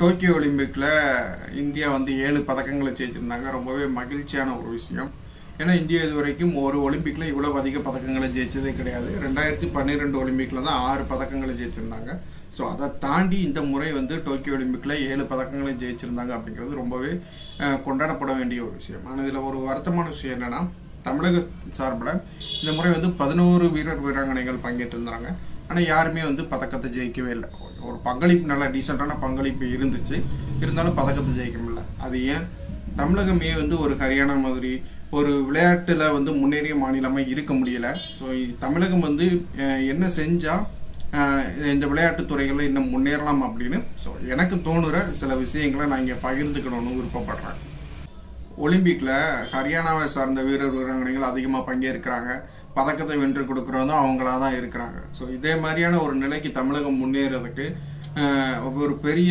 Tokyo ஒலிம்பிக்கில் India வந்து ஏழு பதக்கங்களை ஜெயிச்சிருந்தாங்க. ரொம்பவே மகிழ்ச்சியான ஒரு விஷயம். ஏன்னா இந்தியா இது வரைக்கும் ஒரு ஒலிம்பிக்கில் இவ்வளோ அதிக பதக்கங்களை ஜெயிச்சதே கிடையாது. ரெண்டாயிரத்தி பன்னிரெண்டு ஒலிம்பிக்கில் தான் ஆறு பதக்கங்களை ஜெயிச்சிருந்தாங்க. ஸோ அதை தாண்டி இந்த முறை வந்து டோக்கியோ ஒலிம்பிக்கில் ஏழு பதக்கங்களை ஜெயிச்சிருந்தாங்க அப்படிங்கிறது ரொம்பவே கொண்டாடப்பட வேண்டிய ஒரு விஷயம். ஆனால் இதில் ஒரு வருத்தமான விஷயம் என்னன்னா தமிழக சார்பில் இந்த முறை வந்து பதினோரு வீரர் வீராங்கனைகள் பங்கேற்றிருந்தாங்க. ஆனால் யாருமே வந்து பதக்கத்தை ஜெயிக்கவே இல்லை. ஒரு பங்களிப்பு நல்லா டீசெண்டான பங்களிப்பு இருந்துச்சு. இருந்தாலும் பதக்கத்தை ஜெயிக்க முடியல. அது ஏன்? தமிழகமே வந்து ஒரு ஹரியானா மாதிரி ஒரு விளையாட்டில் வந்து முன்னேறிய மாநிலமாக இருக்க முடியலை. ஸோ தமிழகம் வந்து என்ன செஞ்சால் இந்த விளையாட்டு துறைகளில் இன்னும் முன்னேறலாம் அப்படின்னு ஸோ எனக்கு தோணுற சில விஷயங்களை நான் இங்கே பகிர்ந்துக்கணும்னு விருப்பப்படுறேன். ஒலிம்பிக்கில் ஹரியானாவை சார்ந்த வீரர் வீராங்கனைகள் அதிகமாக பங்கேற்கிறாங்க. பதக்கத்தை வென்று கொடுக்குறதும் அவங்களா தான் இருக்கிறாங்க. ஸோ இதே மாதிரியான ஒரு நிலைக்கு தமிழகம் முன்னேறதுக்கு ஒரு பெரிய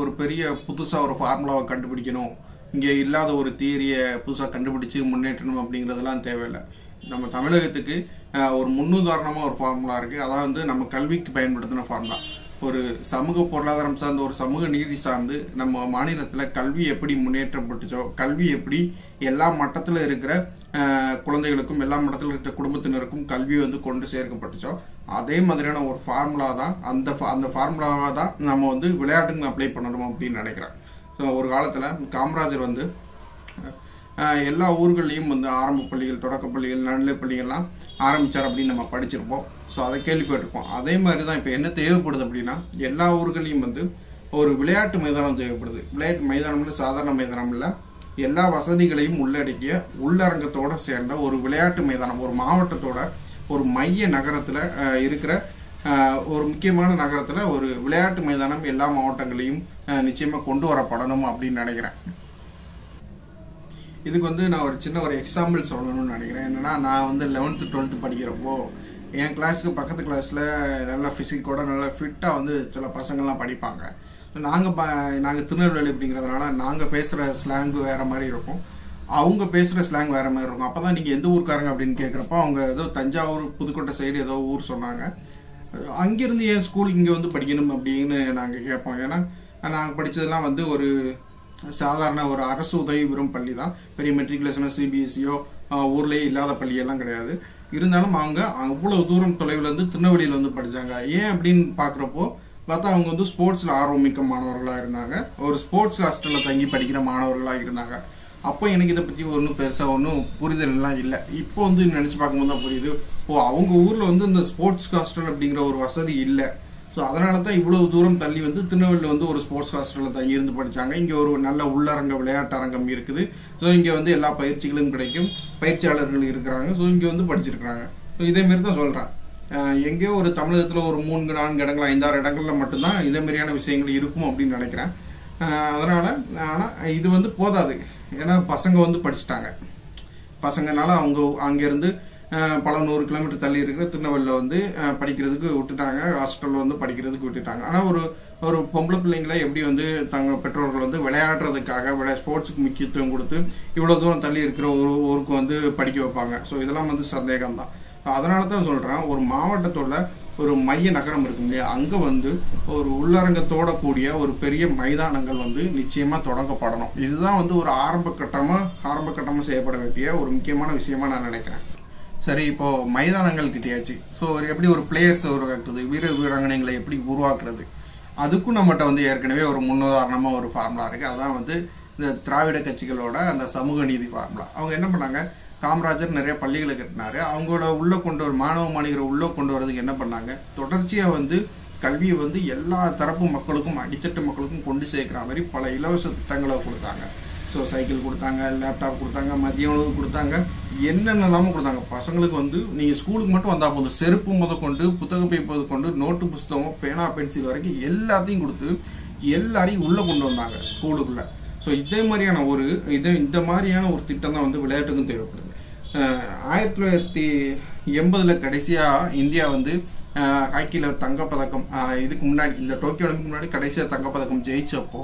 ஒரு பெரிய புதுசாக ஒரு ஃபார்முலாவை கண்டுபிடிக்கணும். இங்கே இல்லாத ஒரு தியரியை புதுசாக கண்டுபிடிச்சு முன்னேற்றணும் அப்படிங்கிறதெல்லாம் தேவையில்லை. நம்ம தமிழகத்துக்கு ஒரு முன்னுதாரணமாக ஒரு ஃபார்முலா இருக்குது அதான் வந்து நம்ம கல்விக்கு பயன்படுத்தின ஃபார்முலா ஒரு சமூக பொருளாதாரம் சார்ந்த ஒரு சமூக நீதி சார்ந்து நம்ம மாநிலத்தில் கல்வி எப்படி முன்னேற்றப்பட்டுச்சோ கல்வி எப்படி எல்லா மட்டத்தில் இருக்கிற குழந்தைகளுக்கும் எல்லா மட்டத்தில் இருக்கிற குடும்பத்தினருக்கும் கல்வி வந்து கொண்டு சேர்க்கப்பட்டுச்சோ அதே மாதிரியான ஒரு ஃபார்முலா தான் அந்த அந்த ஃபார்முலாவாக தான் நம்ம வந்து விளையாட்டுக்கு அப்ளை பண்ணணும் அப்படின்னு நினைக்கிறேன். ஸோ ஒரு காலத்தில் காமராஜர் வந்து எல்லா ஊர்கள்லையும் வந்து ஆரம்ப பள்ளிகள் தொடக்க பள்ளிகள் நடுநிலை பள்ளிகள்லாம் ஆரம்பித்தார் அப்படின்னு நம்ம படிச்சிருப்போம். ஸோ அதை கேள்விப்பட்டிருப்போம். அதே மாதிரி தான் இப்போ என்ன தேவைப்படுது அப்படின்னா எல்லா ஊர்களையும் வந்து ஒரு விளையாட்டு மைதானம் தேவைப்படுது. விளையாட்டு மைதானம்னு சாதாரண மைதானம் இல்லை. எல்லா வசதிகளையும் உள்ளடக்கிய உள்ளரங்கத்தோடு சேர்ந்த ஒரு விளையாட்டு மைதானம் ஒரு மாவட்டத்தோட ஒரு மைய நகரத்தில் இருக்கிற ஒரு முக்கியமான நகரத்தில் ஒரு விளையாட்டு மைதானம் எல்லா மாவட்டங்களையும் நிச்சயமாக கொண்டு வரப்படணும் அப்படின்னு நினைக்கிறேன். இதுக்கு வந்து நான் ஒரு சின்ன ஒரு எக்ஸாம்பிள் சொல்லணும்னு நினைக்கிறேன். என்னன்னா நான் வந்து லெவன்த்து டுவெல்த்து படிக்கிறப்போ என் கிளாஸுக்கு பக்கத்து கிளாஸில் நல்லா ஃபிசிக்கோட நல்லா ஃபிட்டாக வந்து சில பசங்கள்லாம் படிப்பாங்க. நாங்கள் ப நாங்கள் திருநெல்வேலி அப்படிங்கிறதுனால நாங்கள் பேசுகிற ஸ்லாங்கு வேறு மாதிரி இருக்கும். அவங்க பேசுகிற ஸ்லாங் வேறு மாதிரி இருக்கும். அப்போ தான் நீங்கள் எந்த ஊருக்காரங்க அப்படின்னு கேட்குறப்போ அவங்க ஏதோ தஞ்சாவூர் புதுக்கோட்டை சைடு ஏதோ ஊர் சொன்னாங்க. அங்கேருந்து ஏன் ஸ்கூல் இங்கே வந்து படிக்கணும் அப்படின்னு நாங்கள் கேட்போம். ஏன்னா நாங்கள் படித்ததெல்லாம் வந்து ஒரு சாதாரண ஒரு அரசு உதவி பெறும் பள்ளி தான். பெரிய மெட்ரிகுலேஷனோ சிபிஎஸ்சியோ ஊர்லேயே இல்லாத பள்ளியெல்லாம் கிடையாது. இருந்தாலும் அவங்க அவ்வளோ தூரம் தொலைவிலேருந்து திருநெல்வேலியில் வந்து படித்தாங்க ஏன் அப்படின்னு பார்க்குறப்போ பார்த்தா அவங்க வந்து ஸ்போர்ட்ஸில் ஆர்வமிக்க மாணவர்களாக இருந்தாங்க. ஒரு ஸ்போர்ட்ஸ் ஹாஸ்டலில் தங்கி படிக்கிற மாணவர்களாக இருந்தாங்க. அப்போ எனக்கு இதை பற்றி ஒன்றும் பெருசாக ஒன்றும் புரிதல்லாம் இல்லை. இப்போ வந்து நினச்சி பார்க்கும்போது தான் புரியுது. ஓ அவங்க ஊரில் வந்து இந்த ஸ்போர்ட்ஸ் ஹாஸ்டல் அப்படிங்கிற ஒரு வசதி இல்லை. ஸோ அதனால தான் இவ்வளவு தூரம் தள்ளி வந்து திருநெல்வேலியில் வந்து ஒரு ஸ்போர்ட்ஸ் ஹாஸ்டலில் தங்கி இருந்து படித்தாங்க இங்கே ஒரு நல்ல உள்ளரங்க விளையாட்டு அரங்கம் இருக்குது. ஸோ இங்கே வந்து எல்லா பயிற்சிகளும் கிடைக்கும். பயிற்சியாளர்கள் இருக்கிறாங்க. ஸோ இங்கே வந்து படிச்சிருக்கிறாங்க. ஸோ இதே மாரி தான் சொல்கிறேன் எங்கேயோ ஒரு தமிழகத்தில் ஒரு மூணு நான்கு இடங்கள் ஐந்தாறு இடங்களில் மட்டும்தான் இதே மாதிரியான விஷயங்கள் இருக்கும் அப்படின்னு நினைக்கிறேன். அதனால் ஆனால் இது வந்து போதாது. ஏன்னா பசங்க வந்து படிச்சுட்டாங்க. பசங்கனால அவங்க அங்கேருந்து பல நூறு கிலோமீட்டர் தள்ளி இருக்கிற திருநெல்வேலியில் வந்து படிக்கிறதுக்கு விட்டுட்டாங்க. ஹாஸ்டலில் வந்து படிக்கிறதுக்கு விட்டுட்டாங்க. ஆனால் ஒரு ஒரு பொம்பளை பிள்ளைங்களை எப்படி வந்து தங்க பெற்றோர்கள் வந்து விளையாடுறதுக்காக விளையா ஸ்போர்ட்ஸுக்கு முக்கியத்துவம் கொடுத்து இவ்வளோ தூரம் தள்ளி இருக்கிற ஒரு ஊருக்கு வந்து படிக்க வைப்பாங்க. ஸோ இதெல்லாம் வந்து சந்தேகம் தான் அதனால தான் சொல்கிறேன் ஒரு மாவட்டத்தோட ஒரு மைய நகரம் இருக்கும் இல்லையா? அங்கே வந்து ஒரு உள்ளரங்கத்தோட கூடிய ஒரு பெரிய மைதானங்கள் வந்து நிச்சயமாக தொடங்கப்படணும். இதுதான் வந்து ஒரு ஆரம்ப கட்டமாக ஆரம்ப கட்டமாக செய்யப்பட வேண்டிய ஒரு முக்கியமான விஷயமா நான் நினைக்கிறேன். சரி இப்போ மைதானங்கள் கிட்டியாச்சு. ஸோ எப்படி ஒரு பிளேயர்ஸ் உருவாக்குறது வீர வீராங்கனைகளை எப்படி உருவாக்குறது? அதுக்கும் நம்மகிட்ட வந்து ஏற்கனவே ஒரு முன்னுதாரணமாக ஒரு ஃபார்முலா இருக்குது அதான் வந்து இந்த திராவிட கட்சிகளோட அந்த சமூக நீதி ஃபார்முலா அவங்க என்ன பண்ணாங்க? காமராஜர் நிறைய பள்ளிகளை கட்டினாரு. அவங்களோட உள்ளே கொண்டு வர மாணவ மாணவிகளை உள்ளே கொண்டு வரதுக்கு என்ன பண்ணாங்க? தொடர்ச்சியாக வந்து கல்வியை வந்து எல்லா தரப்பு மக்களுக்கும் அடித்தட்டு மக்களுக்கும் கொண்டு சேர்க்குற மாதிரி பல இலவச திட்டங்களை கொடுத்தாங்க. ஸோ சைக்கிள் கொடுத்தாங்க லேப்டாப் கொடுத்தாங்க மதிய உணவு கொடுத்தாங்க. என்னென்னலாமும் கொடுத்தாங்க. பசங்களுக்கு வந்து நீங்கள் ஸ்கூலுக்கு மட்டும் வந்தால் போதும். செருப்பு முதற்கொண்டு புத்தக பை முதற்கொண்டு நோட்டு புஸ்தகம் பேனா பென்சில் வரைக்கும் எல்லாத்தையும் கொடுத்து எல்லாரையும் உள்ளே கொண்டு வந்தாங்க ஸ்கூலுக்குள்ளே ஸோ இதே மாதிரியான ஒரு இது இந்த மாதிரியான ஒரு திட்டம் தான் வந்து விளையாட்டுக்கும் தேவைப்படுது. ஆயிரத்தி தொள்ளாயிரத்தி எண்பதில் கடைசியாக இந்தியா வந்து ஹாக்கியில் தங்கப்பதக்கம் இதுக்கு முன்னாடி இந்த டோக்கியோ முன்னாடி கடைசியாக தங்கப்பதக்கம் ஜெயித்தப்போ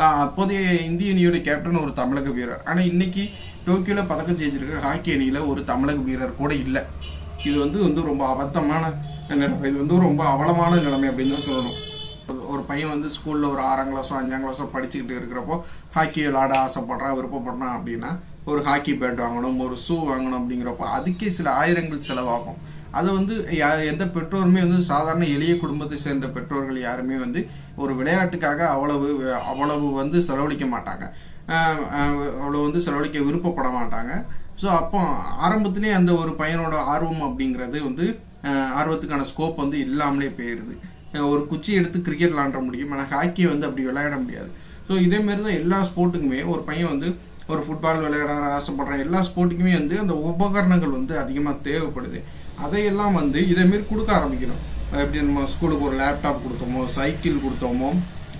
அப்போதைய இந்திய அணியோட கேப்டன் ஒரு தமிழக வீரர். ஆனால் இன்னைக்கு டோக்கியோவில் பதக்கம் ஜெயிச்சிருக்கிற ஹாக்கி அணியில் ஒரு தமிழக வீரர் கூட இல்லை. இது வந்து வந்து ரொம்ப அபத்தமான நிலைமை. இது வந்து ரொம்ப அவலமான நிலைமை அப்படின்னு தான் சொல்லணும். ஒரு பையன் வந்து ஸ்கூலில் ஒரு ஆறாம் கிளாஸோ அஞ்சாம் கிளாஸோ படிச்சுக்கிட்டு இருக்கிறப்போ ஹாக்கி விளாட ஆசைப்படுறான் விருப்பப்படுறான் அப்படின்னா ஒரு ஹாக்கி பேட் வாங்கணும் ஒரு ஷூ வாங்கணும் அப்படிங்கிறப்போ அதுக்கே சில ஆயிரங்கள் செலவாகும். அதை வந்து எந்த பெற்றோருமே வந்து சாதாரண எளிய குடும்பத்தை சேர்ந்த பெற்றோர்கள் யாருமே வந்து ஒரு விளையாட்டுக்காக அவ்வளவு அவ்வளவு வந்து செலவழிக்க மாட்டாங்க. அவ்வளோ வந்து செலவழிக்க விருப்பப்பட மாட்டாங்க. ஸோ அப்போ ஆரம்பத்துலேயே அந்த ஒரு பையனோட ஆர்வம் அப்படிங்கிறது வந்து ஆர்வத்துக்கான ஸ்கோப் வந்து இல்லாமலே போயிடுது ஒரு குச்சி எடுத்து கிரிக்கெட் விளாண்ட முடியும் ஆனால் ஹாக்கி வந்து அப்படி விளையாட முடியாது. ஸோ இதே தான் எல்லா ஸ்போர்ட்டுக்குமே ஒரு பையன் வந்து ஒரு ஃபுட்பால் விளையாட ஆசைப்படுற எல்லா ஸ்போர்ட்டுக்குமே வந்து அந்த உபகரணங்கள் வந்து அதிகமாக தேவைப்படுது. அதையெல்லாம் வந்து இதே கொடுக்க ஆரம்பிக்கணும் எப்படி நம்ம ஸ்கூலுக்கு ஒரு லேப்டாப் கொடுத்தோமோ சைக்கிள் கொடுத்தோமோ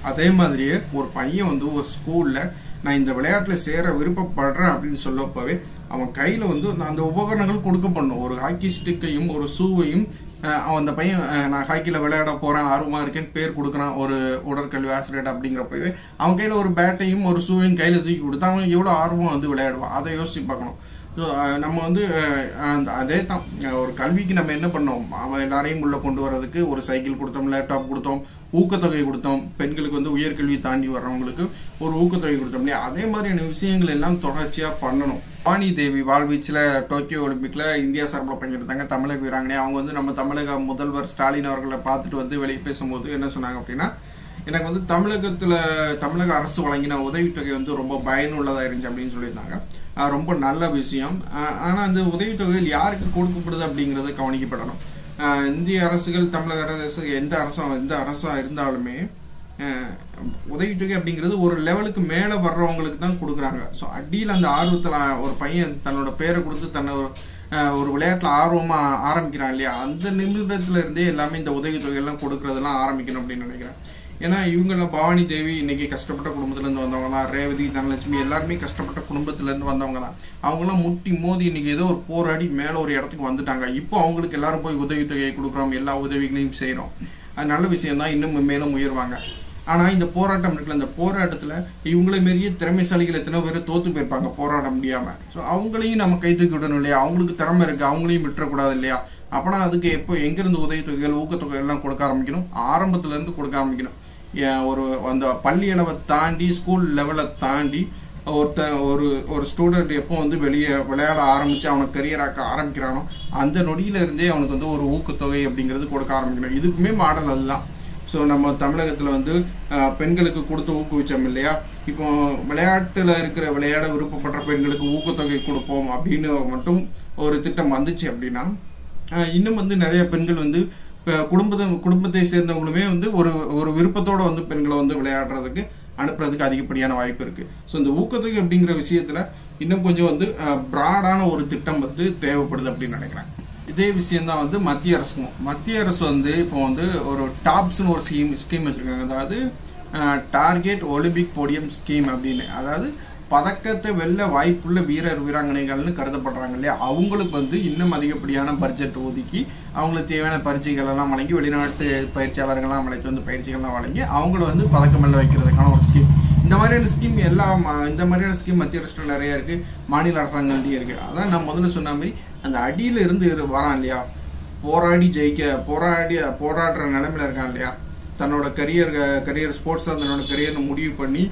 அதே மாதிரியே ஒரு பையன் வந்து ஒரு ஸ்கூலில் நான் இந்த விளையாட்டில் சேர விருப்பப்படுறேன் அப்படின்னு சொல்லப்பவே அவன் கையில் வந்து அந்த- அந்த உபகரணங்கள் கொடுக்கப்படணும் ஒரு ஹாக்கி ஸ்டிக்கையும் ஒரு ஷூவையும் அந்த பையன் நான் ஹாக்கியில் விளையாட போகிறேன் ஆர்வமாக இருக்கேன்னு பேர் கொடுக்குறான். ஒரு உடற்கல்வி ஆசிரியர் அப்படிங்கிறப்பவே அவன் கையில் ஒரு பேட்டையும் ஒரு ஷூவையும் கையில் தூக்கி கொடுத்தா அவன் எவ்வளோ ஆர்வம் வந்து விளையாடுவான். அதை யோசிச்சு பார்க்கணும். ஸோ நம்ம வந்து அந்த அதே தான் ஒரு கல்விக்கு நம்ம என்ன பண்ணோம்? அவன் எல்லாரையும் உள்ளே கொண்டு வர்றதுக்கு ஒரு சைக்கிள் கொடுத்தோம் லேப்டாப் கொடுத்தோம் ஊக்கத்தொகை கொடுத்தோம். பெண்களுக்கு வந்து உயர்கல்வி தாண்டி வர்றவங்களுக்கு ஒரு ஊக்கத்தொகை கொடுத்தோம் இல்லையா? அதே மாதிரியான விஷயங்கள் எல்லாம் தொடர்ச்சியாக பண்ணணும். வாணி தேவி வாழ்வீச்சில் டோக்கியோ ஒலிம்பிக்கில் இந்தியா சார்பில் பங்கெடுத்தாங்க. தமிழக வீராங்கனை. அவங்க வந்து நம்ம தமிழக முதல்வர் ஸ்டாலின் அவர்களை பார்த்துட்டு வந்து வெளியே பேசும்போது என்ன சொன்னாங்க அப்படின்னா எனக்கு வந்து தமிழகத்தில் தமிழக அரசு வழங்கின உதவித்தொகை வந்து ரொம்ப பயனுள்ளதாக இருந்துச்சு அப்படின்னு சொல்லியிருந்தாங்க. ரொம்ப நல்ல விஷயம். ஆனால் அந்த உதவித்தொகையில் யாருக்கு கொடுக்கப்படுது அப்படிங்கிறத கவனிக்கப்படணும். இந்திய அரசுகள் தமிழக அரசு எந்த அரசும் எந்த அரசாக இருந்தாலுமே உதவித்தொகை அப்படிங்கிறது ஒரு லெவலுக்கு மேலே வர்றவங்களுக்கு தான் கொடுக்குறாங்க. ஸோ அடியில் அந்த ஆர்வத்தில் ஒரு பையன் தன்னோட பேரை கொடுத்து தன்னை ஒரு ஒரு விளையாட்டில் ஆர்வமாக ஆரம்பிக்கிறான் இல்லையா? அந்த நிமிடத்துல இருந்தே எல்லாமே இந்த உதவித்தொகையெல்லாம் கொடுக்குறதெல்லாம் ஆரம்பிக்கணும் அப்படின்னு நினைக்கிறேன். ஏன்னா இவங்கெல்லாம் பவானி தேவி இன்னைக்கு கஷ்டப்பட்ட குடும்பத்துலேருந்து வந்தவங்க தான். ரேவதி தனலட்சுமி எல்லாருமே கஷ்டப்பட்ட குடும்பத்துலேருந்து வந்தவங்க தான். அவங்களாம் முட்டி மோதி இன்னைக்கு ஏதோ ஒரு போராடி மேலே ஒரு இடத்துக்கு வந்துட்டாங்க. இப்போ அவங்களுக்கு எல்லாரும் போய் உதவித்தொகையை கொடுக்குறோம். எல்லா உதவிகளையும் செய்கிறோம் அது நல்ல விஷயம் தான். இன்னும் மேலும் உயர்வாங்க. ஆனால் இந்த போராட்டம் இருக்குல்ல இந்த போராட்டத்தில் இவங்கள மாரியே திறமைசாலிகள் எத்தனை பேர் தோற்று போயிருப்பாங்க போராட முடியாமல் ஸோ அவங்களையும் நம்ம கை தூக்கி விடணும் இல்லையா? அவங்களுக்கு திறமை இருக்குது அவங்களையும் விட்டுறக்கூடாது இல்லையா? அப்போனா அதுக்கு எப்போ எங்கேருந்து உதவித்தொகைகள் ஊக்கத்தொகை எல்லாம் கொடுக்க ஆரம்பிக்கணும்? ஆரம்பத்துலேருந்து கொடுக்க ஆரம்பிக்கணும். ஒரு அந்த பள்ளி அளவை தாண்டி ஸ்கூல் லெவலை தாண்டி ஒருத்த ஒரு ஒரு ஸ்டூடெண்ட் எப்போ வந்து வெளியே விளையாட ஆரம்பித்து அவனை கரியராக்க ஆரம்பிக்கிறானோ அந்த நொடியிலிருந்தே அவனுக்கு வந்து ஒரு ஊக்கத்தொகை அப்படிங்கிறது கொடுக்க ஆரம்பிக்கணும். இதுக்குமே மாடல் அதுதான். ஸோ நம்ம தமிழகத்தில் வந்து பெண்களுக்கு கொடுத்து ஊக்குவிச்சோம் இல்லையா? இப்போ விளையாட்டில் இருக்கிற விளையாட விருப்பப்படுற பெண்களுக்கு ஊக்கத்தொகை கொடுப்போம் அப்படின்னு மட்டும் ஒரு திட்டம் வந்துச்சு அப்படின்னா இன்னும் வந்து நிறைய பெண்கள் வந்து குடும்பத்தை குடும்பத்தை சேர்ந்தவங்களுமே வந்து ஒரு ஒரு விருப்பத்தோட வந்து பெண்களை வந்து விளையாடுறதுக்கு அனுப்புறதுக்கு அதிகப்படியான வாய்ப்பு இருக்குது ஸோ இந்த ஊக்கத்தொகை அப்படிங்கிற விஷயத்தில் இன்னும் கொஞ்சம் வந்து ப்ராடான ஒரு திட்டம் வந்து தேவைப்படுது அப்படின்னு நினைக்கிறேன். இதே விஷயந்தான் வந்து மத்திய அரசுக்கும் மத்திய அரசு வந்து இப்போ வந்து ஒரு டாப்ஸ்னு ஒரு ஸ்கீம் ஸ்கீம் வச்சுருக்காங்க. அதாவது டார்கெட் ஒலிம்பிக் போடியம் ஸ்கீம் அப்படின்னு. அதாவது பதக்கத்தை வெல்ல வாய்ப்புள்ள வீரர் வீராங்கனைகள்னு கருதப்படுறாங்க இல்லையா? அவங்களுக்கு வந்து இன்னும் அதிகப்படியான பட்ஜெட் ஒதுக்கி அவங்களுக்கு தேவையான பயிற்சிகள் எல்லாம் வழங்கி வெளிநாட்டு பயிற்சியாளர்கள்லாம் அழைத்து வந்து பயிற்சிகள்லாம் வழங்கி அவங்கள வந்து பதக்கம் வெல்ல வைக்கிறதுக்கான ஒரு ஸ்கீம் இந்த மாதிரியான ஸ்கீம் எல்லா இந்த மாதிரியான ஸ்கீம் மத்திய அரசு நிறைய இருக்கு மாநில அரசாங்கங்கள்டையும் இருக்கு. அதான் நான் முதல்ல சொன்ன மாதிரி அந்த அடியில இருந்து வரான் இல்லையா? போராடி ஜெயிக்க போராடி போராடுற நிலமையில இருக்கான் இல்லையா? தன்னோட கரியர் கரியர் ஸ்போர்ட்ஸ் தன்னோட கரியர்னு முடிவு பண்ணி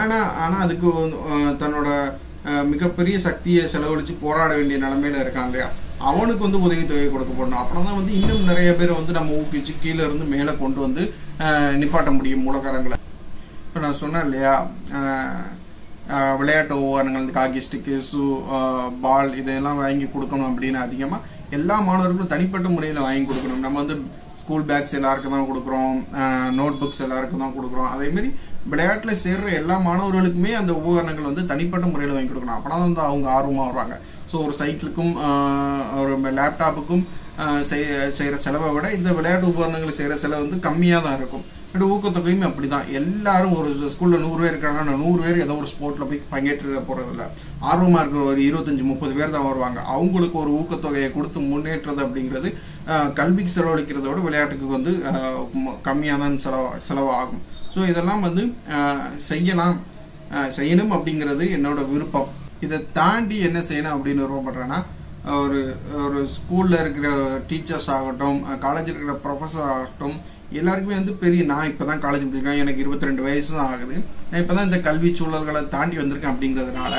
ஆனால் ஆனால் அதுக்கு வந்து, தன்னோட மிகப்பெரிய சக்தியை செலவழித்து போராட வேண்டிய நிலைமையில இருக்கான் இல்லையா? அவனுக்கு வந்து உதவித்தொகை கொடுக்கப்படணும் அப்புறம் தான் வந்து இன்னும் நிறைய பேர் வந்து நம்ம ஊக்குவிச்சு கீழே இருந்து மேலே கொண்டு வந்து நிப்பாட்ட முடியும் மூலக்காரங்களை. இப்போ நான் சொன்னேன் இல்லையா? விளையாட்டு உபகரணங்கள் இந்த காக்கி ஸ்டிக்கு ஷூ பால் இதெல்லாம் வாங்கி கொடுக்கணும் அப்படின்னு அதிகமாக எல்லா மாணவர்களும் தனிப்பட்ட முறையில் வாங்கி கொடுக்கணும். நம்ம வந்து ஸ்கூல் பேக்ஸ் எல்லாருக்கும் தான் கொடுக்குறோம். நோட் புக்ஸ் எல்லாருக்கும் தான் கொடுக்குறோம் அதேமாரி விளையாட்டில் சேர்ற எல்லா மாணவர்களுக்குமே அந்த உபகரணங்கள் வந்து தனிப்பட்ட முறையில் வாங்கி கொடுக்கணும். அப்போனா வந்து அவங்க ஆர்வமாக வருவாங்க. ஸோ ஒரு சைக்கிளுக்கும் ஒரு லேப்டாப்புக்கும் செய்கிற செலவை விட இந்த விளையாட்டு உபகரணங்கள் செய்கிற செலவு வந்து கம்மியாக தான் இருக்கும். பட் ஊக்கத்தொகையும் அப்படி தான் எல்லாரும் ஒரு ஸ்கூலில் நூறு பேர் இருக்காங்கன்னா நூறு பேர் ஏதோ ஒரு ஸ்போர்ட்டில் போய் பங்கேற்று போகிறதில்ல ஆர்வமாக இருக்கிற ஒரு இருபத்தஞ்சி முப்பது பேர் தான் வருவாங்க. அவங்களுக்கு ஒரு ஊக்கத்தொகையை கொடுத்து முன்னேற்றது அப்படிங்கிறது கல்விக்கு செலவழிக்கிறத விட விளையாட்டுக்கு வந்து கம்மியாக தான் செலவு செலவாகும். ஸோ இதெல்லாம் வந்து செய்யலாம். செய்யணும் அப்படிங்கிறது என்னோட விருப்பம். இதை தாண்டி என்ன செய்யணும் அப்படின்னு விருப்பப்படுறேன்னா ஒரு ஒரு ஸ்கூலில் இருக்கிற டீச்சர்ஸ் ஆகட்டும் காலேஜில் இருக்கிற ப்ரொஃபஸர் ஆகட்டும் எல்லாருக்குமே வந்து பெரிய நான் இப்போ தான் காலேஜ் முடிக்கிறேன் எனக்கு இருபத்தி ரெண்டு வயசு தான் ஆகுது. நான் இப்போ தான் இந்த கல்வி சூழல்களை தாண்டி வந்திருக்கேன் அப்படிங்கிறதுனால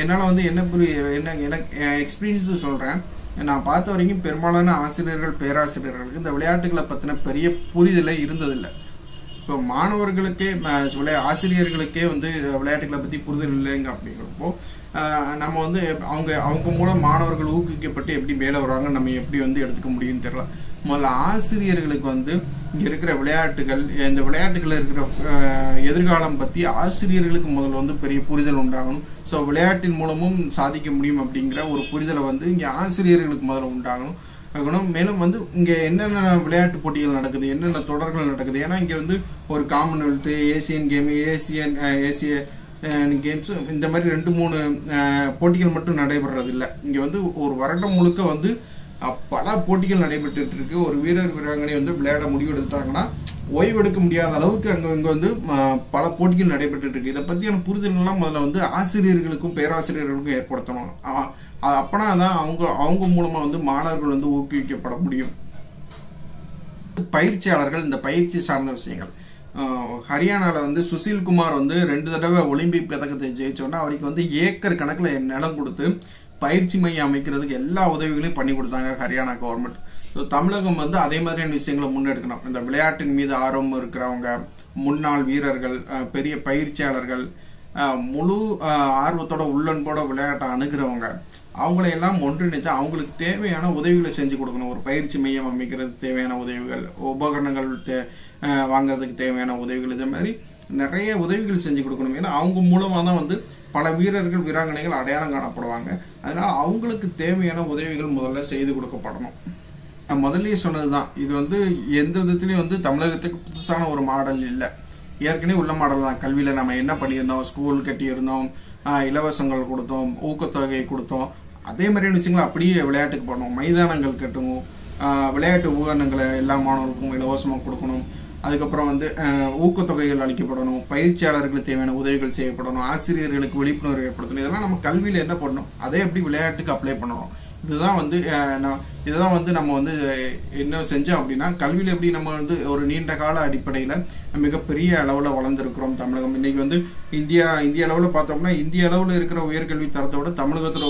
என்னால் வந்து என்ன புரிய என்ன எனக்கு எக்ஸ்பீரியன்ஸ் சொல்கிறேன் நான் பார்த்த வரைக்கும் பெரும்பாலான ஆசிரியர்கள் பேராசிரியர்களுக்கு இந்த விளையாட்டுகளை பற்றின பெரிய புரிதலே இருந்ததில்லை. ஸோ மாணவர்களுக்கே விளையா ஆசிரியர்களுக்கே வந்து விளையாட்டுகளை பற்றி புரிதல் இல்லைங்க அப்படிங்கிறப்போ நம்ம வந்து அவங்க அவங்க மூலம் மாணவர்கள் ஊக்குவிக்கப்பட்டு எப்படி மேலே வருவாங்க நம்ம எப்படி வந்து எடுத்துக்க முடியும்னு தெரியல. முதல்ல ஆசிரியர்களுக்கு வந்து இங்கே இருக்கிற விளையாட்டுகள் இந்த விளையாட்டுகளில் இருக்கிற எதிர்காலம் பற்றி ஆசிரியர்களுக்கு முதல்ல வந்து பெரிய புரிதல் உண்டாகணும். ஸோ விளையாட்டின் மூலமும் சாதிக்க முடியும் அப்படிங்கிற ஒரு புரிதலை வந்து இங்கே ஆசிரியர்களுக்கு முதல்ல உண்டாகணும். இருக்கணும் மேலும் வந்து இங்கே என்னென்ன விளையாட்டு போட்டிகள் நடக்குது என்னென்ன தொடர்கள் நடக்குது? ஏன்னா இங்கே வந்து ஒரு Commonwealth Asian game Asian Asia games இந்த மாதிரி ரெண்டு மூணு போட்டிகள் மட்டும் நடைபெறது இல்லை இங்கே வந்து ஒரு வருடம் முழுக்க வந்து பல போட்டிகள் நடைபெற்று இருக்கு ஒரு வீரர் வீராங்கனை வந்து விளையாட முடிவு எடுத்தாங்கன்னா ஓய்வெடுக்க முடியாத அளவுக்கு அங்கே இங்கே வந்து பல போட்டிகள் நடைபெற்று இருக்கு இதை பற்றியான புரிதல்லாம் முதல்ல வந்து ஆசிரியர்களுக்கும் பேராசிரியர்களுக்கும் ஏற்படுத்தணும். அது அப்பனா தான் அவங்க அவங்க மூலமா வந்து மாணவர்கள் வந்து ஊக்குவிக்கப்பட முடியும் பயிற்சியாளர்கள் இந்த பயிற்சி சார்ந்த விஷயங்கள். ஹரியானாவில் வந்து சுசில் குமார் வந்து ரெண்டு தடவை ஒலிம்பிக் பதக்கத்தை ஜெயிச்சோன்னா அவருக்கு வந்து ஏக்கர் கணக்கில் நிலம் கொடுத்து பயிற்சி மையம் அமைக்கிறதுக்கு எல்லா உதவிகளையும் பண்ணி கொடுத்தாங்க ஹரியானா கவர்மெண்ட் ஸோ தமிழகம் வந்து அதே மாதிரியான விஷயங்களை முன்னெடுக்கணும். இந்த விளையாட்டின் மீது ஆர்வம் இருக்கிறவங்க முன்னாள் வீரர்கள் பெரிய பயிற்சியாளர்கள் முழு ஆர்வத்தோட உள்ளன்போட விளையாட்டை அணுகிறவங்க அவங்களையெல்லாம் ஒன்றிணைத்து அவங்களுக்கு தேவையான உதவிகளை செஞ்சு கொடுக்கணும். ஒரு பயிற்சி மையம் அமைக்கிறதுக்கு தேவையான உதவிகள் உபகரணங்கள் தே- வாங்குறதுக்கு தேவையான உதவிகள் இதே மாதிரி நிறைய உதவிகள் செஞ்சு கொடுக்கணும். ஏன்னா அவங்க மூலமாக தான் வந்து பல வீரர்கள் வீராங்கனைகள் அடையாளம் காணப்படுவாங்க. அதனால் அவங்களுக்கு தேவையான உதவிகள் முதல்ல செய்து கொடுக்கப்படணும். நான் முதல்லயே சொன்னது தான் இது வந்து எந்த விதத்துலேயும் வந்து தமிழகத்துக்கு புதுசான ஒரு மாடல் இல்லை. ஏற்கனவே உள்ள மாடல் தான். கல்வியில் நம்ம என்ன பண்ணியிருந்தோம்? ஸ்கூல் கட்டியிருந்தோம். இலவசங்கள் கொடுத்தோம். ஊக்கத்தொகை கொடுத்தோம். அதே மாதிரியான விஷயங்களை அப்படியே விளையாட்டுக்கு பண்ணணும் மைதானங்கள் கட்டணும். விளையாட்டு உபகரணங்களை எல்லா மாணவர்களுக்கும் இலவசமாக கொடுக்கணும். அதுக்கப்புறம் வந்து ஊக்கத்தொகைகள் அளிக்கப்படணும். பயிற்சியாளர்களுக்கு தேவையான உதவிகள் செய்யப்படணும். ஆசிரியர்களுக்கு விழிப்புணர்வு ஏற்படுத்தணும். இதெல்லாம் நம்ம கல்வியில் என்ன பண்ணணும் அதே எப்படி விளையாட்டுக்கு அப்ளை பண்ணணும்? இதுதான் வந்து நான் நான் இதுதான் வந்து நம்ம வந்து என்ன செஞ்சோம் அப்படின்னா கல்வியில் எப்படி நம்ம வந்து ஒரு நீண்ட கால அடிப்படையில் மிகப்பெரிய அளவில் வளர்ந்துருக்கிறோம் தமிழகம். இன்னைக்கு வந்து இந்தியா இந்திய அளவில் பார்த்தோம்னா இந்திய அளவில் இருக்கிற உயர்கல்வி தரத்தை விட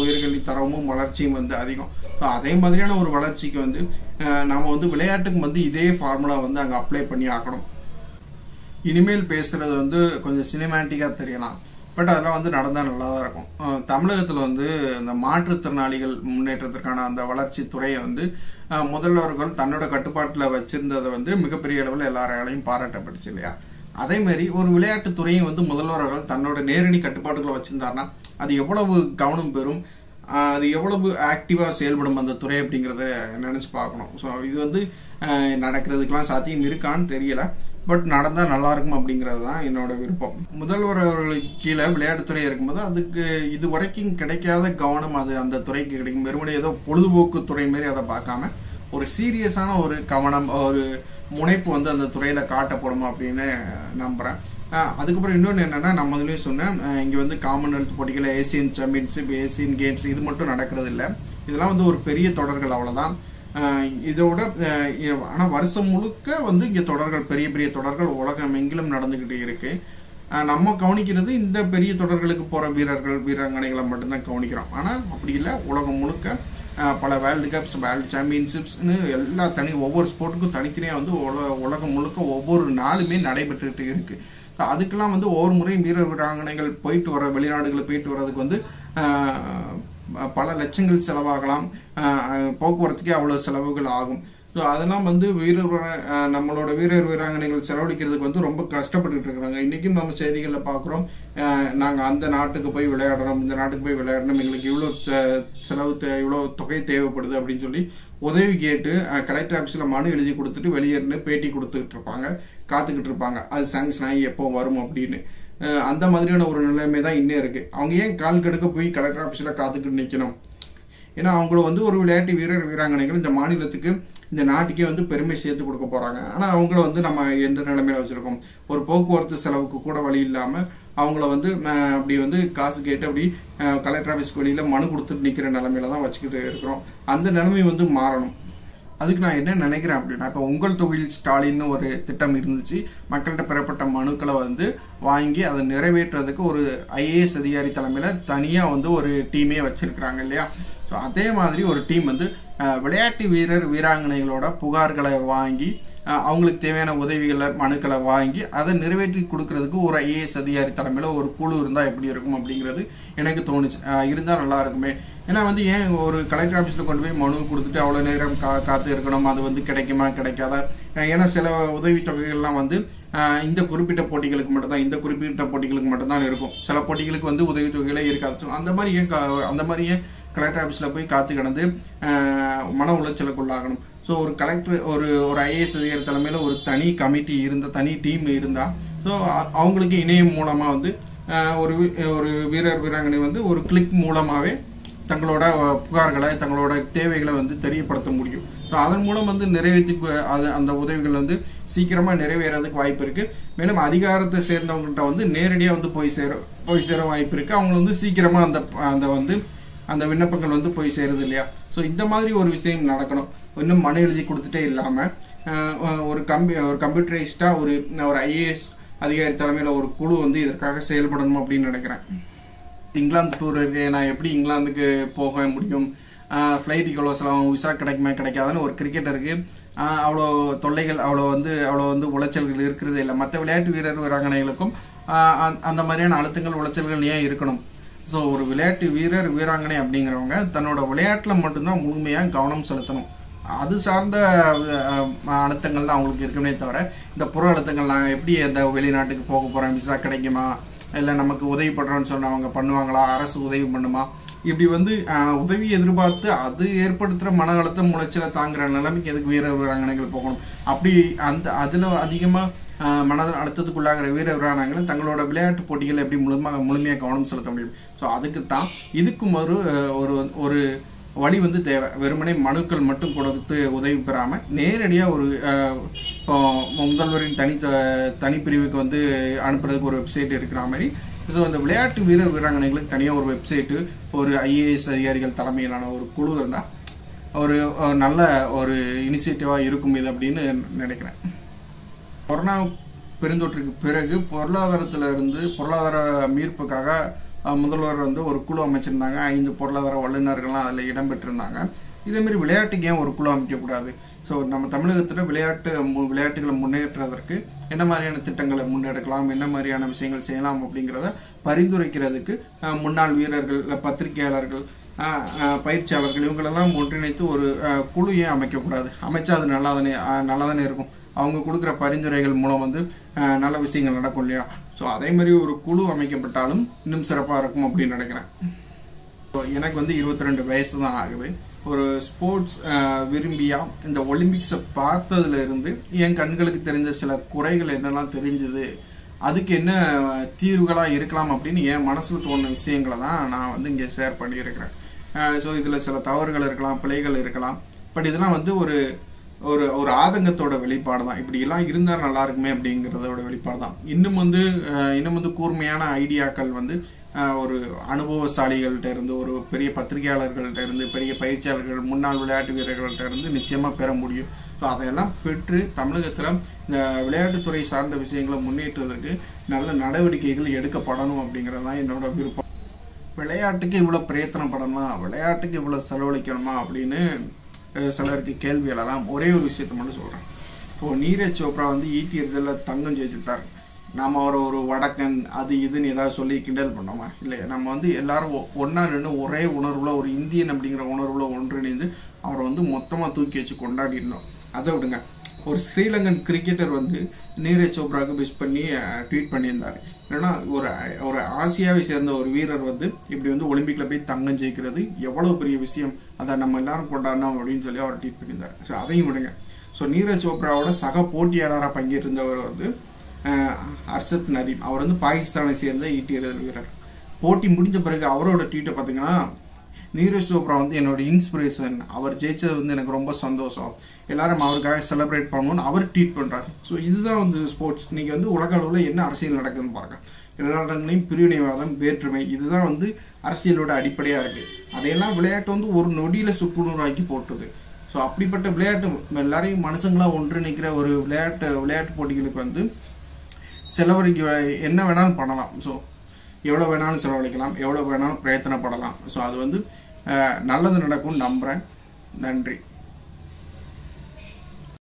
உயர்கல்வி தரமும் வளர்ச்சியும் வந்து அதிகம். ஸோ அதே மாதிரியான ஒரு வளர்ச்சிக்கு வந்து அஹ், நாம வந்து விளையாட்டுக்கு வந்து இதே ஃபார்முலா வந்து அங்கே அப்ளை பண்ணி ஆக்கணும் இனிமேல் பேசுறது வந்து கொஞ்சம் சினிமேட்டிக்காக தெரியலாம். பட் அதெல்லாம் வந்து நடந்தால் நல்லா தான் இருக்கும் தமிழகத்தில் வந்து இந்த மாற்றுத்திறனாளிகள் முன்னேற்றத்திற்கான அந்த வளர்ச்சி துறையை வந்து முதல்வர்கள் தன்னோட கட்டுப்பாட்டில் வச்சிருந்ததை வந்து மிகப்பெரிய அளவில் எல்லாராலையும் பாராட்டப்பட்டுச்சு இல்லையா? அதே மாதிரி ஒரு விளையாட்டு துறையும் வந்து முதல்வர்கள் தன்னோட நேரடி கட்டுப்பாட்டுக்குள்ள வச்சுருந்தாருன்னா அது எவ்வளவு கவனம் பெறும்? அது எவ்வளவு ஆக்டிவாக செயல்படும் அந்த துறை அப்படிங்கிறத நினச்சி பார்க்கணும். ஸோ இது வந்து நடக்கிறதுக்கெலாம் சாத்தியம் இருக்கான்னு தெரியல. பட் நடந்தால் நல்லா இருக்கும் அப்படிங்கிறது தான் என்னோட விருப்பம். முதல்வர் அவர்களுக்கு கீழே விளையாட்டுத்துறை இருக்கும்போது அதுக்கு இது வரைக்கும் கிடைக்காத கவனம் அது அந்த துறைக்கு கிடைக்கும். வெறுமனே ஏதோ பொழுதுபோக்கு துறை மாதிரி அதை பார்க்காம ஒரு சீரியஸான ஒரு கவனம் ஒரு முனைப்பு வந்து அந்த துறையில் காட்டப்படும் அப்படின்னு நம்புகிறேன் அதுக்கப்புறம் இன்னொன்று என்னென்னா நான் முதல்லயே சொன்னேன் இங்கே வந்து காமன்வெல்த் போட்டிகள் ஏசியன் சாம்பியன்ஷிப் ஏசியன் கேம்ஸ் இது மட்டும் நடக்கிறது இல்லை இதெல்லாம் வந்து ஒரு பெரிய தொடர்கள் அவ்வளோதான் இதோட ஆனால் வருஷம் முழுக்க வந்து இங்கே தொடர்கள் பெரிய பெரிய தொடர்கள் உலகம் எங்கிலும் நடந்துக்கிட்டே இருக்கு. நம்ம கவனிக்கிறது இந்த பெரிய தொடர்களுக்கு போகிற வீரர்கள் வீராங்கனைகளை மட்டும்தான் கவனிக்கிறோம். ஆனால் அப்படி இல்லை உலகம் முழுக்க பல வேர்ல்டு கப்ஸ் வேர்ல்டு சாம்பியன்ஷிப்ஸ்னு எல்லா தனி ஒவ்வொரு ஸ்போர்ட்டுக்கும் தனித்தனியாக வந்து உல உலகம் முழுக்க ஒவ்வொரு நாளுமே நடைபெற்றுட்டு இருக்குது அதுக்கெல்லாம் வந்து ஒவ்வொரு முறையும் வீரர் வீராங்கனைகள் போயிட்டு வர வெளிநாடுகளுக்கு போயிட்டு வர்றதுக்கு வந்து பல லட்சங்கள் செலவாகலாம். போக்குவரத்துக்கே அவ்வளோ செலவுகள் ஆகும். ஸோ அதெல்லாம் வந்து வீரர் நம்மளோட வீரர் வீராங்கனைகள் செலவழிக்கிறதுக்கு வந்து ரொம்ப கஷ்டப்பட்டுட்டு இருக்கிறாங்க இன்றைக்கும் நம்ம செய்திகளில் பார்க்குறோம் நாங்கள் அந்த நாட்டுக்கு போய் விளையாடுறோம். இந்த நாட்டுக்கு போய் விளையாடணும். எங்களுக்கு இவ்வளோ செலவு தே- இவ்வளோ தொகை தேவைப்படுது அப்படின்னு சொல்லி உதவி கேட்டு கலெக்டர் ஆஃபீஸில் மனு எழுதி கொடுத்துட்டு வெளியேறினு பேட்டி கொடுத்துக்கிட்டு இருப்பாங்க. காத்துக்கிட்டு இருப்பாங்க அது சாங்ஷன் ஆகி எப்போ வரும் அப்படின்னு. அந்த மாதிரியான ஒரு நிலைமை தான் இன்னும் இருக்கு. அவங்க ஏன் கால் கெடுக்க போய் கலெக்டர் ஆஃபீஸில் காத்துக்கிட்டு நிற்கணும் ஏன்னா அவங்கள வந்து ஒரு விளையாட்டு வீரர் வீராங்கனைகள் இந்த மாநிலத்துக்கு இந்த நாட்டுக்கே வந்து பெருமை சேர்த்து கொடுக்க போறாங்க. ஆனால் அவங்கள வந்து நம்ம எந்த நிலைமையில வச்சிருக்கோம்? ஒரு போக்குவரத்து செலவுக்கு கூட வழி இல்லாமல் அவங்கள வந்து அப்படி வந்து காசு கேட்டு அப்படி கலெக்டர் ஆஃபீஸ்க்கு வெளியில் மனு கொடுத்துட்டு நிற்கிற நிலமையில தான் வச்சுக்கிட்டு இருக்கிறோம். அந்த நிலைமை வந்து மாறணும். அதுக்கு நான் என்ன நினைக்கிறேன் அப்படின்னா இப்போ உங்கள் தொழில் ஸ்டாலின்னு ஒரு திட்டம் இருந்துச்சு. மக்கள்கிட்ட பெறப்பட்ட மனுக்களை வந்து வாங்கி அதை நிறைவேற்றுறதுக்கு ஒரு ஐஏஎஸ் அதிகாரி தலைமையில் தனியாக வந்து ஒரு டீமே வச்சுருக்குறாங்க இல்லையா? ஸோ அதே மாதிரி ஒரு டீம் வந்து விளையாட்டு வீரர் வீராங்கனைகளோட புகார்களை வாங்கி அவங்களுக்கு தேவையான உதவிகளை மனுக்களை வாங்கி அதை நிறைவேற்றி கொடுக்கறதுக்கு ஒரு ஐஏஎஸ் அதிகாரி தலைமையில் ஒரு குழு இருந்தால் எப்படி இருக்கும் அப்படிங்கிறது எனக்கு தோணுச்சு. இருந்தால் நல்லா இருக்குமே. ஏன்னா வந்து ஏன் ஒரு கலெக்டர் ஆஃபீஸில் கொண்டு போய் மனு கொடுத்துட்டு அவ்வளோ நேரம் கா காத்து இருக்கணும் அது வந்து கிடைக்குமா கிடைக்காதா? ஏன்னா சில உதவித்தொகைகள்லாம் வந்து இந்த குறிப்பிட்ட போட்டிகளுக்கு மட்டும்தான் இந்த குறிப்பிட்ட போட்டிகளுக்கு மட்டும்தான் இருக்கும். சில போட்டிகளுக்கு வந்து உதவித்தொகைகளே இருக்காது. அந்த மாதிரி ஏன் அந்த மாதிரி ஏன் கலெக்டர் ஆஃபீஸில் போய் காத்து கிடந்து மன உளைச்சலுக்குள்ளாகணும். ஸோ ஒரு கலெக்டர் ஒரு ஒரு ஐஏஎஸ் அதிகாரி தலைமையில் ஒரு தனி கமிட்டி இருந்த தனி டீம் இருந்தால் ஸோ அவங்களுக்கு இணையம் மூலமாக வந்து ஒரு ஒரு வீரர் வீராங்கனை வந்து ஒரு கிளிக் மூலமாகவே தங்களோட புகார்களை தங்களோட தேவைகளை வந்து தெரியப்படுத்த முடியும். ஸோ அதன் மூலம் வந்து நிறைவேற்றி அது அந்த உதவிகள் வந்து சீக்கிரமாக நிறைவேறதுக்கு வாய்ப்பு இருக்குது மேலும் அதிகாரத்தை சேர்ந்தவங்கள்ட்ட வந்து நேரடியாக வந்து போய் சேர போய் சேர வாய்ப்பு இருக்குது அவங்க வந்து சீக்கிரமாக அந்த அந்த வந்து அந்த விண்ணப்பங்கள் வந்து போய் சேருது இல்லையா? ஸோ இந்த மாதிரி ஒரு விஷயம் நடக்கணும். இன்னும் மனு எழுதி கொடுத்துட்டே இல்லாமல் ஒரு கம்பி ஒரு கம்ப்யூட்டரைஸ்டாக ஒரு ஒரு ஐஏஎஸ் அதிகாரி தலைமையில் ஒரு குழு வந்து இதற்காக செயல்படணும் அப்படின்னு நினைக்கிறேன். இங்கிலாந்து டூர் இருக்கேன் நான் எப்படி இங்கிலாந்துக்கு போக முடியும்? ஃப்ளைட் இவ்வளோ செலவாகும் விசா கிடைக்குமா? கிடைக்காதுன்னு ஒரு கிரிக்கெட்டருக்கு அவ்வளோ தொல்லைகள் அவ்வளோ வந்து அவ்வளோ வந்து உளைச்சல்கள் இருக்கிறது இல்லை. மற்ற விளையாட்டு வீரர் வீராங்கனைகளுக்கும் அந்த- அந்த மாதிரியான அழுத்தங்கள் உளைச்சல்கள் ஏன் இருக்கணும்? ஸோ ஒரு விளையாட்டு வீரர் வீராங்கனை அப்படிங்கிறவங்க தன்னோட விளையாட்டில் மட்டும்தான் முழுமையாக கவனம் செலுத்தணும். அது சார்ந்த அழுத்தங்கள் தான் அவங்களுக்கு இருக்குமே தவிர இந்த புற அழுத்தங்கள் நான் எப்படி அந்த வெளிநாட்டுக்கு போக போகிறோம் விசா கிடைக்குமா? இல்லை நமக்கு உதவி பண்ணுறோன்னு சொன்ன அவங்க பண்ணுவாங்களா? அரசு உதவி பண்ணுமா? இப்படி வந்து உதவி எதிர்பார்த்து அது ஏற்படுத்துகிற மன அழுத்தம் முளைச்சலை தாங்குற நிலைமைக்கு எதுக்கு வீரர் வீராங்கனைகள் போகணும்? அப்படி அந்த அதில் அதிகமாக மன அழுத்தத்துக்குள்ளாகிற வீர வீராங்கனைகள் தங்களோட விளையாட்டு போட்டிகள் எப்படி முழுமையாக முழுமையாக கவனம் செலுத்த முடியும்? ஸோ அதுக்கு தான் இதுக்கும் ஒரு ஒரு ஒரு வழி வந்து தேவை. வெறுமனே மனுக்கள் மட்டும் கொடுத்து உதவி பெறாமல் நேரடியாக ஒரு முதல்வரின் தனி தனிப்பிரிவுக்கு வந்து அனுப்புறதுக்கு ஒரு வெப்சைட் இருக்கிற மாதிரி ஸோ அந்த விளையாட்டு வீரர் வீராங்கனைகளுக்கு தனியாக ஒரு வெப்சைட்டு ஒரு ஐஏஎஸ் அதிகாரிகள் தலைமையிலான ஒரு குழு இருந்தால் ஒரு நல்ல ஒரு இனிஷியேட்டிவாக இருக்கும் இது அப்படின்னு நினைக்கிறேன். கொரோனா பெருந்தொற்றுக்கு பிறகு பொருளாதாரத்தில் இருந்து பொருளாதார மீட்புக்காக முதல்வர் வந்து ஒரு குழு அமைச்சிருந்தாங்க. ஐந்து பொருளாதார வல்லுநர்கள்லாம் அதில் இடம்பெற்றிருந்தாங்க. இதேமாரி விளையாட்டுக்கு ஏன் ஒரு குழு அமைக்கக்கூடாது? ஸோ நம்ம தமிழகத்தில் விளையாட்டு மு- விளையாட்டுகளை முன்னேற்றுவதற்கு என்ன மாதிரியான திட்டங்களை முன்னெடுக்கலாம்? என்ன மாதிரியான விஷயங்கள் செய்யலாம்? அப்படிங்கிறத பரிந்துரைக்கிறதுக்கு முன்னாள் வீரர்கள் இல்லை பத்திரிகையாளர்கள் பயிற்சியாளர்கள் இவங்களெல்லாம் ஒன்றிணைத்து ஒரு குழு ஏன் அமைக்கக்கூடாது? அமைச்சா அது நல்லா தானே நல்லா தானே இருக்கும். அவங்க கொடுக்குற பரிந்துரைகள் மூலம் வந்து நல்ல விஷயங்கள் நடக்கும் இல்லையா? ஸோ அதே மாதிரி ஒரு குழு அமைக்கப்பட்டாலும் இன்னும் சிறப்பாக இருக்கும் அப்படின்னு நினைக்கிறேன். ஸோ எனக்கு வந்து இருபத்தி ரெண்டு வயசு தான் ஆகுது. ஒரு ஸ்போர்ட்ஸ் விரும்பியா இந்த ஒலிம்பிக்ஸை பார்த்ததுல இருந்து என் கண்களுக்கு தெரிஞ்ச சில குறைகள் என்னெல்லாம் தெரிஞ்சுது அதுக்கு என்ன தீர்வுகளாக இருக்கலாம் அப்படின்னு என் மனசுக்கு தோணுன விஷயங்களை தான் நான் வந்து இங்கே ஷேர் பண்ணியிருக்கிறேன். ஸோ இதில் சில தவறுகள் இருக்கலாம் பிழைகள் இருக்கலாம். பட் இதெல்லாம் வந்து ஒரு ஒரு ஒரு ஆதங்கத்தோட வெளிப்பாடு தான் இப்படி எல்லாம் இருந்தால் நல்லா இருக்குமே அப்படிங்கிறதோட வெளிப்பாடு தான் இன்னும் வந்து இன்னும் வந்து கூர்மையான ஐடியாக்கள் வந்து ஒரு அனுபவசாலிகள்கிட்ட இருந்து ஒரு பெரிய பத்திரிகையாளர்கள்ட்ட இருந்து பெரிய பயிற்சியாளர்கள் முன்னாள் விளையாட்டு வீரர்கள்ட்ட இருந்து நிச்சயமாக பெற முடியும். ஸோ அதையெல்லாம் பெற்று தமிழகத்தில் இந்த விளையாட்டுத்துறை சார்ந்த விஷயங்களை முன்னேற்றுவதற்கு நல்ல நடவடிக்கைகள் எடுக்கப்படணும் அப்படிங்கிறது தான் என்னோட விருப்பம். விளையாட்டுக்கு இவ்வளோ பிரயத்தனப்படணுமா? விளையாட்டுக்கு இவ்வளோ செலவழிக்கணுமா? அப்படின்னு சிலருக்கு கேள்வி எழலாம். ஒரே ஒரு விஷயத்த மட்டும் சொல்கிறேன் இப்போது நீரஜ் சோப்ரா வந்து ஈட்டி எறிதலில் தங்கம் ஜெயிச்சிருந்தார் நாம் அவரை ஒரு வடக்கன் அது இதுன்னு ஏதாவது சொல்லி கிண்டல் பண்ணோமா? இல்லை நம்ம வந்து எல்லாரும் ஒன்றா நின்று ஒரே உணர்வில் ஒரு இந்தியன் அப்படிங்கிற உணர்வில் ஒன்றிணைந்து அவரை வந்து மொத்தமாக தூக்கி வச்சு கொண்டாடி இருந்தோம் அதை விடுங்க. ஒரு ஸ்ரீலங்கன் கிரிக்கெட்டர் வந்து நீரஜ் சோப்ராவுக்கு விஷ் பண்ணி ட்வீட் பண்ணியிருந்தார். ஏன்னா ஒரு ஒரு ஆசியாவை சேர்ந்த ஒரு வீரர் வந்து இப்படி வந்து ஒலிம்பிக்கில் போய் தங்கம் ஜெயிக்கிறது எவ்வளோ பெரிய விஷயம். அதை நம்ம எல்லாரும் கொண்டாடணும் அப்படின்னு சொல்லி அவர் ட்வீட் பண்ணியிருந்தார். ஸோ அதையும் விடுங்க. ஸோ நீரஜ் சோப்ராவோட சக போட்டியாளராக பங்கேற்றிருந்தவர் வந்து அர்ஷத் நதீம். அவர் வந்து பாகிஸ்தானை சேர்ந்த ஈட்டி வீரர். போட்டி முடிஞ்ச பிறகு அவரோட ட்வீட்டை பார்த்தீங்கன்னா நீரஜ் சோப்ரா வந்து என்னோட இன்ஸ்பிரேஷன் அவர் ஜெயிச்சது வந்து எனக்கு ரொம்ப சந்தோஷம். எல்லாரும் அவருக்காக செலிப்ரேட் பண்ணணும்னு அவர் ட்வீட் பண்ணுறாரு ஸோ இதுதான் வந்து ஸ்போர்ட்ஸ் இன்றைக்கி வந்து உலக அளவில் என்ன அரசியல் நடக்குதுன்னு பாருங்க. எல்லா இடங்களையும் பிரிவினைவாதம் வேற்றுமை இதுதான் வந்து அரசியலோட அடிப்படையாக இருக்குது அதையெல்லாம் விளையாட்டு வந்து ஒரு நொடியில் சுக்குநூறாக்கி போட்டுது. ஸோ அப்படிப்பட்ட விளையாட்டு எல்லாரையும் மனுஷங்களாக ஒன்றிணைக்கிற ஒரு விளையாட்டு விளையாட்டு போட்டிகளுக்கு வந்து செலவழிக்க என்ன வேணாலும் பண்ணலாம். ஸோ எவ்வளோ வேணாலும் செலவழிக்கலாம் எவ்வளோ வேணாலும் பிரயத்தனப்படலாம். ஸோ அது வந்து நல்லது நடக்கும்னு நம்புகிறேன் நன்றி.